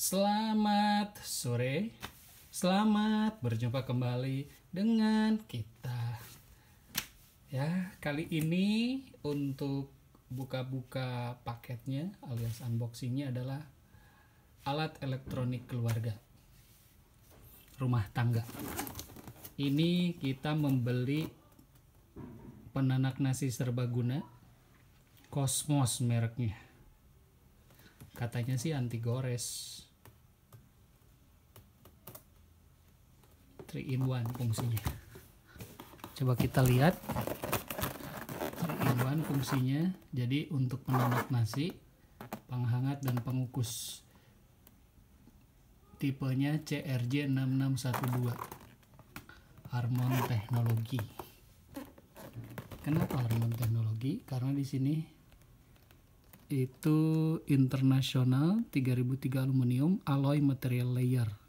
Selamat sore, selamat berjumpa kembali dengan kita. Ya, kali ini untuk buka-buka paketnya alias unboxingnya adalah alat elektronik keluarga rumah tangga. Ini kita membeli penanak nasi serbaguna Cosmos mereknya. Katanya sih anti gores. 3 in 1 fungsinya. Coba kita lihat 3 in 1 fungsinya. Jadi untuk penanak nasi, penghangat dan pengukus. Tipenya CRJ 6612. Harmon Teknologi. Kenapa Harmon Teknologi? Karena di sini itu internasional 3003 aluminium alloy material layer.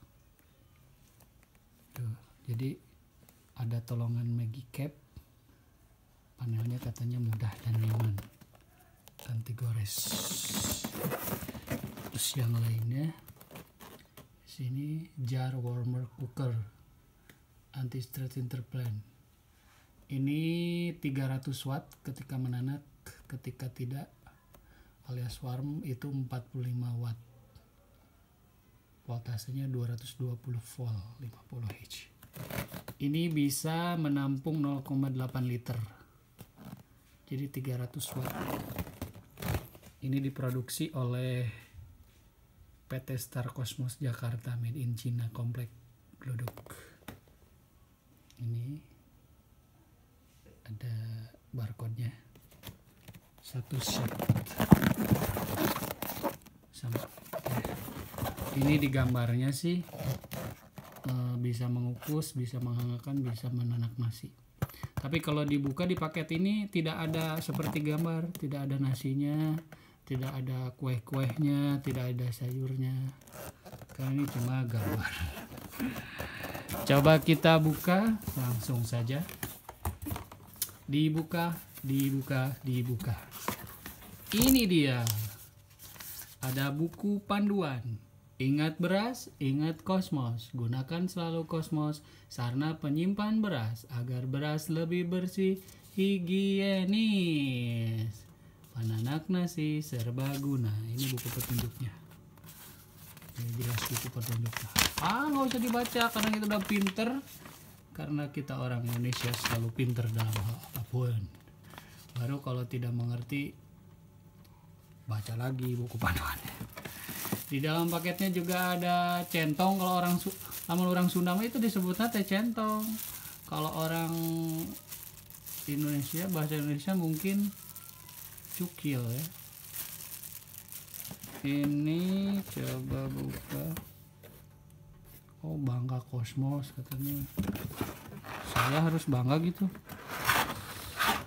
Tuh, jadi ada tolongan Maggie Cap. Panelnya katanya mudah dan nyaman. Anti gores. Terus yang lainnya sini jar warmer cooker anti stress interplant ini 300 watt ketika menanak ketika tidak alias warm itu 45 watt voltasenya 220 volt 50 Hz ini bisa menampung 0,8 liter. Jadi 300 watt. Ini diproduksi oleh PT Star Cosmos Jakarta made in China komplek Glodok. Ini ada barcode-nya. Satu set ini di gambarnya sih e, bisa mengukus bisa menghangatkan bisa menanak nasi tapi kalau dibuka di paket ini tidak ada seperti gambar tidak ada nasinya tidak ada kue-kuehnya tidak ada sayurnya karena ini cuma gambar coba kita buka langsung saja dibuka, dibuka, dibuka. Ini dia. Ada buku panduan. Ingat beras, ingat kosmos. Gunakan selalu kosmos sarana penyimpan beras agar beras lebih bersih, higienis. Pananak nasi serbaguna. Ini buku petunjuknya. Ini jelas buku petunjuknya. Ah, nggak usah dibaca karena kita udah pinter karena kita orang Indonesia selalu pinter dalam hal apa pun baru kalau tidak mengerti baca lagi buku panduannya di dalam paketnya juga ada centong kalau orang namun orang Sunda itu disebutnya teh centong. Kalau orang Indonesia bahasa Indonesia mungkin cukil ya. Ini coba buka. Oh bangga kosmos katanya. Saya harus bangga gitu.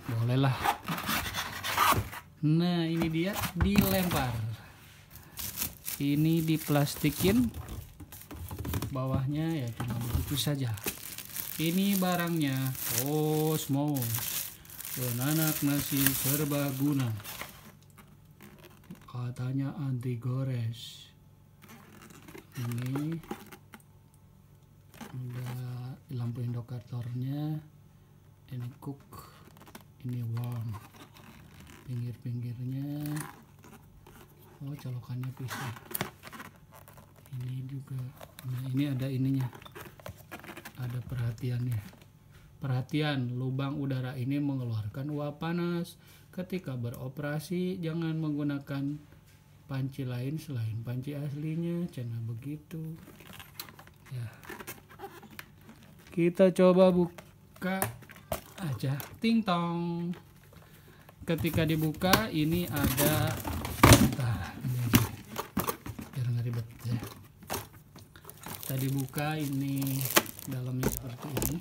Bolehlah. Nah ini dia dilempar ini diplastikin bawahnya ya cuma begitu saja. Ini barangnya kosmos penanak nasi serbaguna. Katanya anti gores. Ini ada lampu indikatornya ini cook. Ini warm. Pinggir-pinggirnya oh colokannya pisah. Ini juga nah ini ada ininya. Ada perhatiannya. Perhatian lubang udara ini mengeluarkan uap panas. Ketika beroperasi jangan menggunakan panci lain selain panci aslinya. Cina begitu. Ya. Kita coba buka aja. Ting tong. Ketika dibuka ini ada entah ini aja biar nggak ribet ya kita dibuka ini dalamnya seperti ini.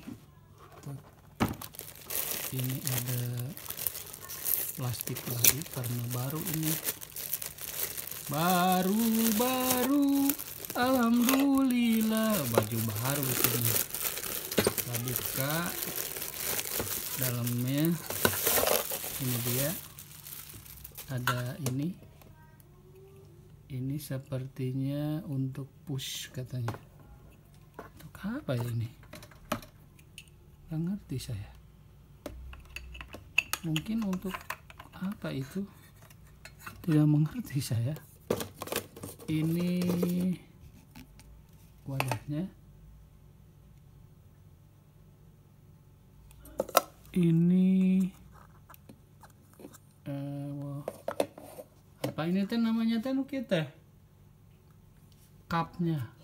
Ini ada plastik lagi karena baru ini. Baru baru. Alhamdulillah. Baju baru ini. Kita buka dalamnya. Ini dia. Ada ini. Ini sepertinya untuk push katanya apa ya ini? Nggak ngerti saya. Mungkin untuk apa itu? Tidak mengerti saya. Ini wadahnya. Ini eh, apa ini teh namanya teh kita? Cupnya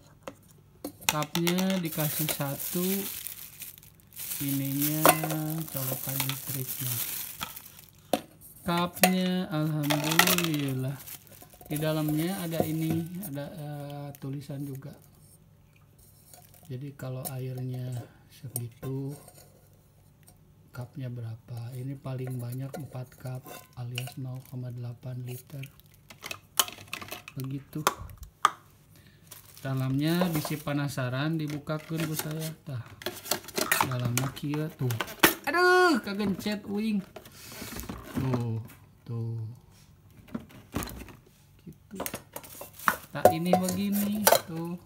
cupnya dikasih satu ininya colokan listriknya. Cupnya alhamdulillah. Di dalamnya ada ini ada eh, tulisan juga. Jadi kalau airnya segitu cupnya berapa? Ini paling banyak 4 cup alias 0,8 liter. Begitu dalamnya bisi penasaran dibukakan ku saya. Tah dalamnya kia tuh. Aduh kagencet wing tuh tuh. Gitu. Tak ini begini tuh.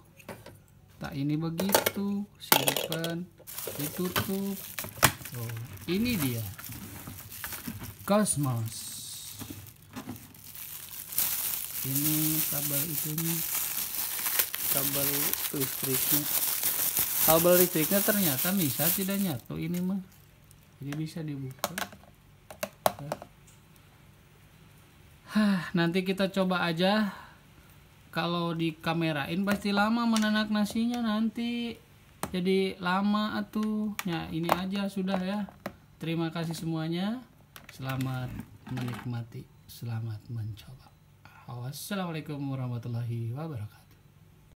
Tak ini begitu simpan ditutup. Tuh ini dia. Cosmos. Ini kabel itunya kabel listriknya. Kabel listriknya ternyata bisa tidak nyatu ini mah. Jadi bisa dibuka. Hah, nanti kita coba aja. Kalau di kamerain pasti lama menanak nasinya nanti. Jadi lama atuh. Ya ini aja sudah ya. Terima kasih semuanya. Selamat menikmati selamat mencoba. Wassalamualaikum warahmatullahi wabarakatuh